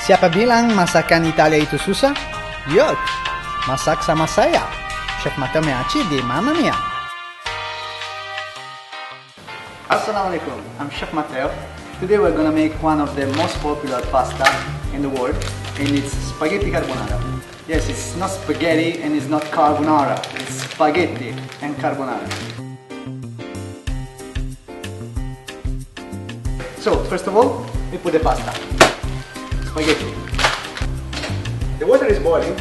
Siapa bilang masakan Italia itu susah? Yuk, masak sama saya, Chef Matteo Meacci di Mamma Mia. Assalamualaikum, I'm Chef Matteo. Today we're gonna make one of the most popular pasta in the world, and it's spaghetti carbonara. Yes, it's not spaghetti and it's not carbonara, it's spaghetti and carbonara. So, first of all, we put the pasta. Spaghetti. The water is boiling,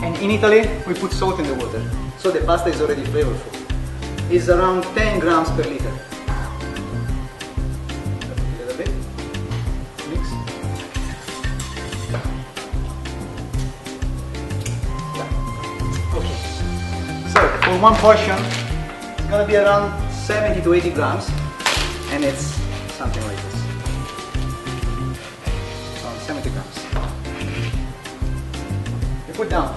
and in Italy we put salt in the water, so the pasta is already flavorful. It's around 10 grams per liter. A little bit. Mix. Okay. So for one portion, it's gonna be around 70 to 80 grams, and it's something like Down.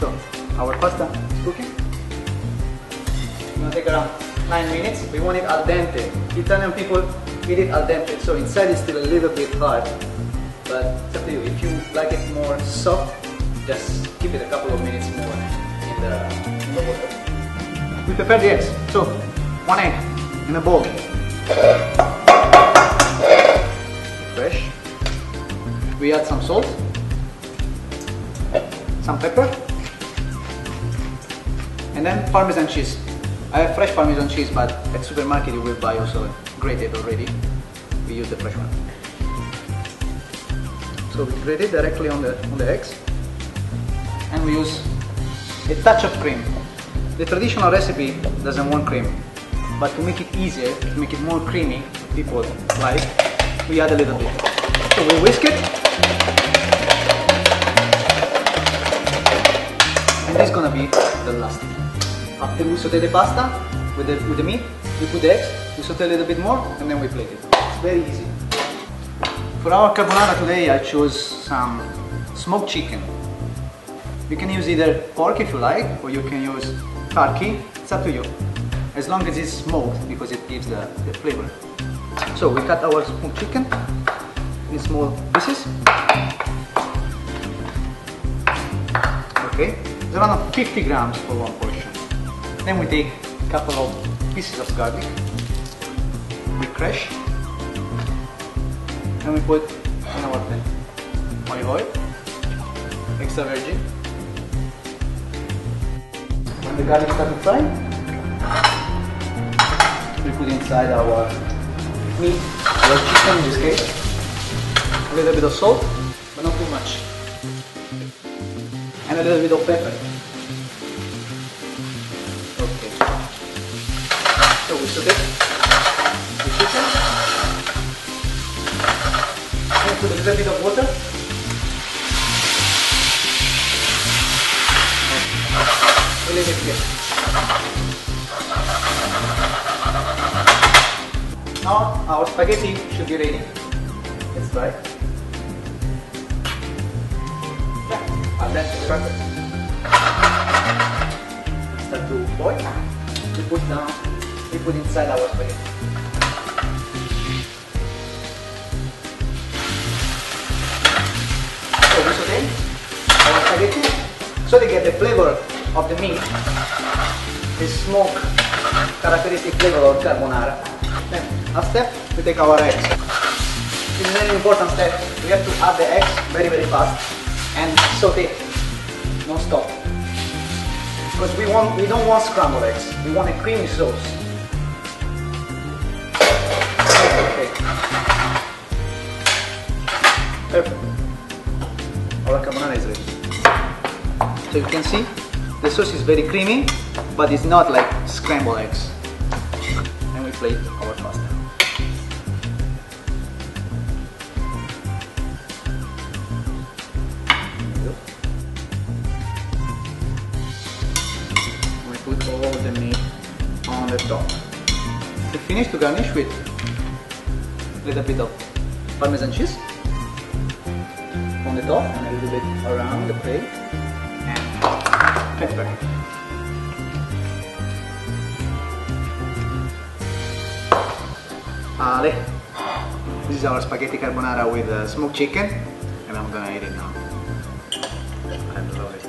So our pasta is cooking. It's gonna take around nine minutes. We want it al dente. Italian people eat it al dente, so inside is still a little bit hard. But it's up to you. If you like it more soft, just keep it a couple of minutes more in the, in the water. We prepare the eggs. So one egg in a bowl. We add some salt, some pepper, and then Parmesan cheese. I have fresh Parmesan cheese, but at supermarket you will buy also grated already. We use the fresh one. So we grate it directly on the on the eggs, and we use a touch of cream. The traditional recipe doesn't want cream, but to make it easier, to make it more creamy, people like, we add a little bit. So we whisk it, and this is gonna be the last. After we saute the pasta with the, with the meat, we put the eggs, we saute a little bit more, and then we plate it. It's very easy. For our carbonara today, I chose some smoked chicken. You can use either pork if you like, or you can use turkey. It's up to you. As long as it's smoked, because it gives the, the flavor. So we cut our smoked chicken in small pieces. Okay, it's around 50 grams for one portion. Then we take a couple of pieces of garlic, we crush, and we put in our pan. Olive oil, extra virgin. When the garlic starts to fry, we put inside our meat, our chicken in this case. A little bit of salt, but not too much. And a little bit of pepper. Okay. So we saute the chicken. And put a little bit of water. A little bit here. Now our spaghetti should be ready. Try. Yeah, and then it's perfect. Start to boil. We put down, we put inside our spaghetti. So our spaghetti so they get the flavor of the meat, the smoke characteristic flavor of carbonara. Then, last step, we take our eggs. This is an important step. We have to add the eggs very very fast and saute it non-stop. Because we want we don't want scrambled eggs. We want a creamy sauce. Okay. Perfect. Our carbonara is ready. So you can see the sauce is very creamy, but it's not like scrambled eggs. And we plate our pasta. Top. To finish, to garnish with a little bit of Parmesan cheese on the top and a little bit around the plate and pepper. Ale. This is our spaghetti carbonara with uh, smoked chicken, and I'm gonna eat it now. I love it.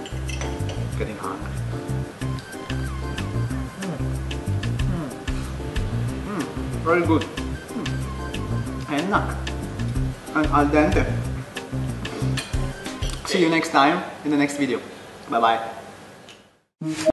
Getting hungry. Very good. Mm. And knock. And al dente. See you next time in the next video. Bye bye.